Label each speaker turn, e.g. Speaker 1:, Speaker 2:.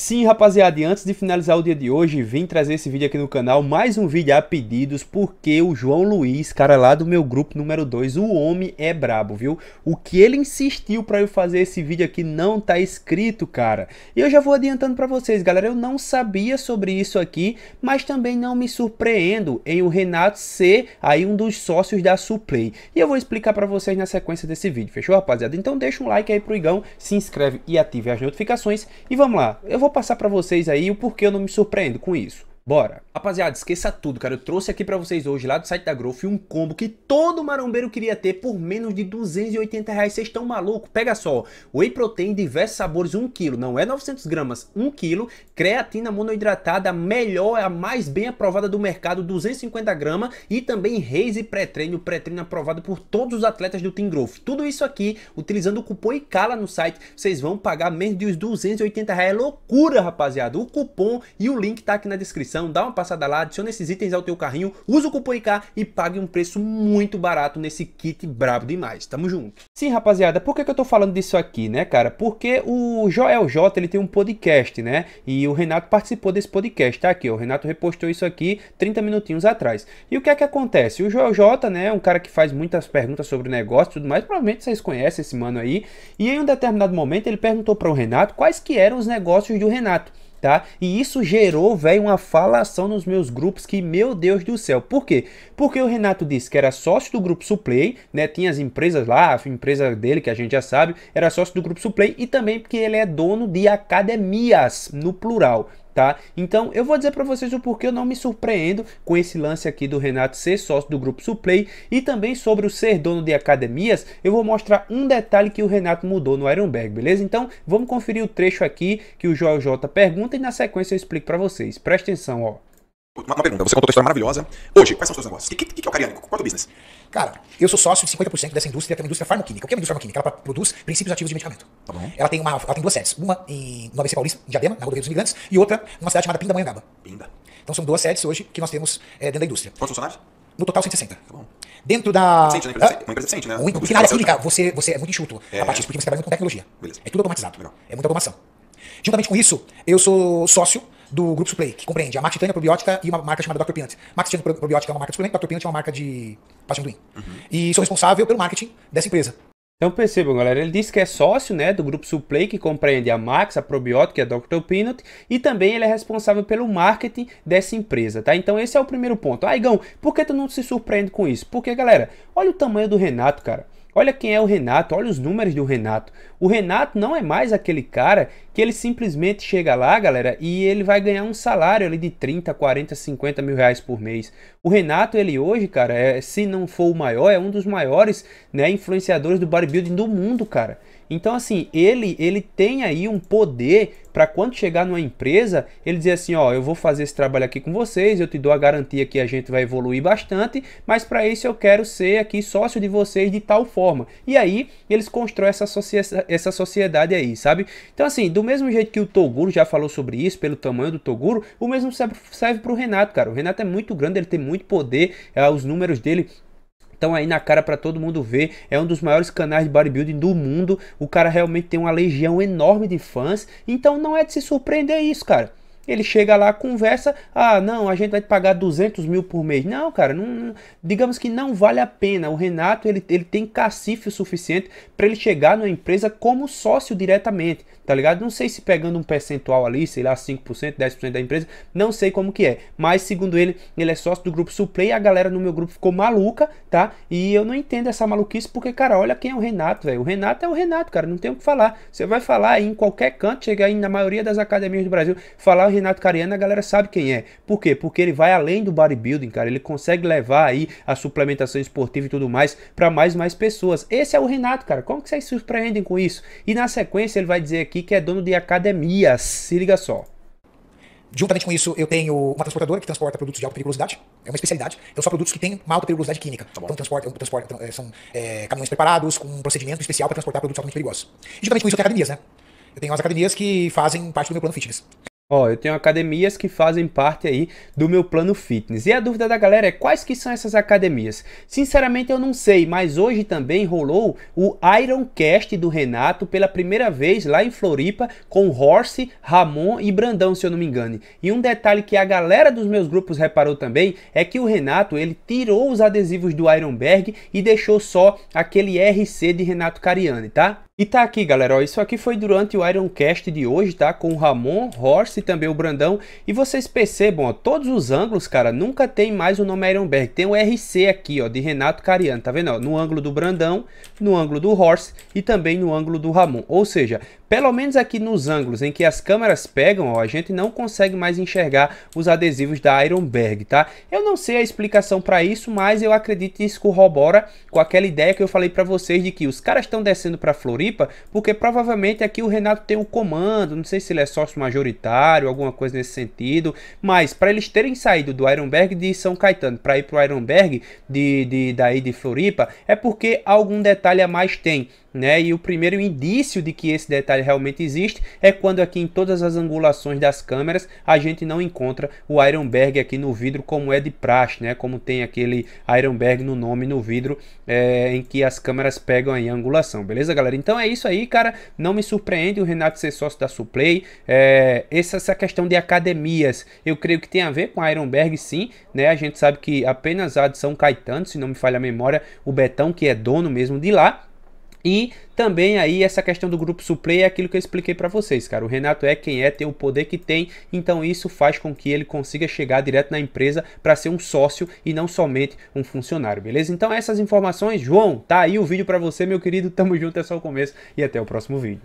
Speaker 1: Sim, rapaziada, e antes de finalizar o dia de hoje, vim trazer esse vídeo aqui no canal, mais um vídeo a pedidos, porque o João Luiz, cara lá do meu grupo número 2, o homem é brabo, viu? O que ele insistiu para eu fazer esse vídeo aqui não tá escrito, cara. E eu já vou adiantando para vocês, galera, eu não sabia sobre isso aqui, mas também não me surpreendo em o Renato ser aí um dos sócios da Suplay. E eu vou explicar para vocês na sequência desse vídeo, fechou, rapaziada? Então deixa um like aí pro Igão, se inscreve e ative as notificações, e vamos lá, eu vou vou passar para vocês aí o porquê eu não me surpreendo com isso. Bora! Rapaziada, esqueça tudo, cara. Eu trouxe aqui pra vocês hoje, lá do site da Growth, um combo que todo marombeiro queria ter por menos de 280 reais. Vocês estão malucos? Pega só, Whey Protein, diversos sabores, 1 kg. Não é 900 gramas, 1 kg. Creatina monoidratada, melhor, a mais bem aprovada do mercado, 250 gramas. E também Raise pré-treino, pré-treino aprovado por todos os atletas do Team Growth. Tudo isso aqui, utilizando o cupom ICALA no site, vocês vão pagar menos de 280 reais. É loucura, rapaziada. O cupom e o link tá aqui na descrição dá uma passada lá, adiciona esses itens ao teu carrinho, usa o cupom IK e pague um preço muito barato nesse kit brabo demais. Tamo junto. Sim, rapaziada, por que, que eu tô falando disso aqui, né, cara? Porque o Joel J, ele tem um podcast, né? E o Renato participou desse podcast, tá aqui, o Renato repostou isso aqui 30 minutinhos atrás. E o que é que acontece? O Joel J, né, é um cara que faz muitas perguntas sobre negócio e tudo mais, provavelmente vocês conhecem esse mano aí. E em um determinado momento ele perguntou para o Renato quais que eram os negócios do Renato tá? E isso gerou, velho, uma falação nos meus grupos que, meu Deus do céu. Por quê? Porque o Renato disse que era sócio do grupo Suplay, né? Tinha as empresas lá, a empresa dele, que a gente já sabe, era sócio do grupo Suplay e também porque ele é dono de academias, no plural, tá? Então eu vou dizer para vocês o porquê eu não me surpreendo com esse lance aqui do Renato ser sócio do grupo Suplay e também sobre o ser dono de academias, eu vou mostrar um detalhe que o Renato mudou no Ironberg, beleza? Então vamos conferir o trecho aqui que o Joel J pergunta e na sequência eu explico para vocês. Presta atenção, ó.
Speaker 2: Uma, uma, pergunta, você contou uma história maravilhosa. Hoje, quais são os seus negócios? O que, que, que, é o Cariani? Qual é o business?
Speaker 3: Cara, eu sou sócio de 50% dessa indústria, que é uma indústria farmaquímica. O que é uma indústria farmaquímica? Ela produz princípios ativos de medicamento. Tá bom. Ela tem, uma, ela tem duas sedes. Uma em, no ABC Paulista, em Diadema, na Rodovia dos Migrantes, e outra numa cidade chamada Pindamonhangaba.
Speaker 2: Pinda.
Speaker 3: Então são duas sedes hoje que nós temos é, dentro da indústria.
Speaker 2: Quantos funcionários?
Speaker 3: No total, 160. Tá bom. Dentro da.
Speaker 2: Decente, né? Empresa, ah, uma empresa decente, né?
Speaker 3: Muito, porque na área clínica você, você é muito enxuto é. a partir porque você trabalha muito com tecnologia. Beleza. É tudo automatizado. Legal. É muita automação. Juntamente com isso, eu sou sócio do Grupo Suplay, que compreende a Max Titânia Probiótica e uma marca chamada Dr. Peanut. Max Titânia Probiótica é uma marca de suplemento, Dr. Peanut é uma marca de pasta de Uhum. E sou responsável pelo marketing dessa empresa.
Speaker 1: Então percebam, galera, ele disse que é sócio né, do grupo Suplay, que compreende a Max, a Probiótica e a Dr. Peanut, e também ele é responsável pelo marketing dessa empresa, tá? Então esse é o primeiro ponto. Ah, Igão, por que tu não se surpreende com isso? Porque, galera, olha o tamanho do Renato, cara. Olha quem é o Renato, olha os números do Renato. O Renato não é mais aquele cara que ele simplesmente chega lá, galera, e ele vai ganhar um salário ali de 30, 40, 50 mil reais por mês. O Renato, ele hoje, cara, é, se não for o maior, é um dos maiores né, influenciadores do bodybuilding do mundo, cara. Então, assim, ele, ele tem aí um poder para quando chegar numa empresa, ele dizer assim, ó, eu vou fazer esse trabalho aqui com vocês, eu te dou a garantia que a gente vai evoluir bastante, mas para isso eu quero ser aqui sócio de vocês de tal forma. E aí, eles constroem essa, essa sociedade aí, sabe? Então, assim, do mesmo jeito que o Toguro já falou sobre isso, pelo tamanho do Toguro, o mesmo serve, serve para o Renato, cara. O Renato é muito grande, ele tem muito poder, é, os números dele estão aí na cara para todo mundo ver. É um dos maiores canais de bodybuilding do mundo. O cara realmente tem uma legião enorme de fãs. Então não é de se surpreender isso, cara. Ele chega lá, conversa, ah, não, a gente vai te pagar 200 mil por mês. Não, cara, não, digamos que não vale a pena. O Renato, ele, ele tem cacife o suficiente para ele chegar numa empresa como sócio diretamente, tá ligado? Não sei se pegando um percentual ali, sei lá, 5%, 10% da empresa, não sei como que é. Mas, segundo ele, ele é sócio do grupo Suplay, a galera no meu grupo ficou maluca, tá? E eu não entendo essa maluquice porque, cara, olha quem é o Renato, velho. O Renato é o Renato, cara, não tem o que falar. Você vai falar aí em qualquer canto, chegar aí na maioria das academias do Brasil, falar Renato Cariano, a galera sabe quem é. Por quê? Porque ele vai além do bodybuilding, cara. Ele consegue levar aí a suplementação esportiva e tudo mais para mais mais pessoas. Esse é o Renato, cara. Como que vocês se surpreendem com isso? E na sequência ele vai dizer aqui que é dono de academias. Se liga só.
Speaker 3: Juntamente com isso, eu tenho uma transportadora que transporta produtos de alta periculosidade. É uma especialidade. Então, só produtos que têm uma alta periculosidade química. Tá então, transporta, transporta, é, são é, caminhões preparados com um procedimento especial para transportar produtos altamente perigosos. E juntamente com isso, eu tenho academias, né? Eu tenho as academias que fazem parte do meu plano fitness.
Speaker 1: Ó, eu tenho academias que fazem parte aí do meu plano fitness. E a dúvida da galera é quais que são essas academias? Sinceramente eu não sei, mas hoje também rolou o Ironcast do Renato pela primeira vez lá em Floripa com Horse, Ramon e Brandão, se eu não me engane. E um detalhe que a galera dos meus grupos reparou também é que o Renato, ele tirou os adesivos do Ironberg e deixou só aquele RC de Renato Cariani, tá? E tá aqui, galera, ó, isso aqui foi durante o Ironcast de hoje, tá? Com o Ramon, Horse e também o Brandão. E vocês percebam, ó, todos os ângulos, cara, nunca tem mais o nome Ironberg. Tem o RC aqui, ó, de Renato Cariano, tá vendo? Ó, no ângulo do Brandão, no ângulo do Horse e também no ângulo do Ramon. Ou seja, pelo menos aqui nos ângulos em que as câmeras pegam, ó, a gente não consegue mais enxergar os adesivos da Ironberg, tá? Eu não sei a explicação para isso, mas eu acredito que isso corrobora com aquela ideia que eu falei para vocês de que os caras estão descendo para Florida Floripa, porque provavelmente aqui o Renato tem um comando, não sei se ele é sócio majoritário, alguma coisa nesse sentido, mas para eles terem saído do Ironberg de São Caetano para ir para o Ironberg de, de, daí de Floripa, é porque algum detalhe a mais tem. Né? E o primeiro indício de que esse detalhe realmente existe é quando aqui em todas as angulações das câmeras a gente não encontra o Ironberg aqui no vidro como é de praxe, né? Como tem aquele Ironberg no nome no vidro é, em que as câmeras pegam aí a angulação, beleza, galera? Então é isso aí, cara. Não me surpreende o Renato ser sócio da Suplay. É, essa, essa questão de academias, eu creio que tem a ver com a Ironberg, sim, né? A gente sabe que apenas a de São Caetano, se não me falha a memória, o Betão que é dono mesmo de lá, e também aí essa questão do grupo suplay é aquilo que eu expliquei para vocês, cara. O Renato é quem é, tem o poder que tem, então isso faz com que ele consiga chegar direto na empresa para ser um sócio e não somente um funcionário, beleza? Então essas informações, João, tá aí o vídeo para você, meu querido. Tamo junto, é só o começo e até o próximo vídeo.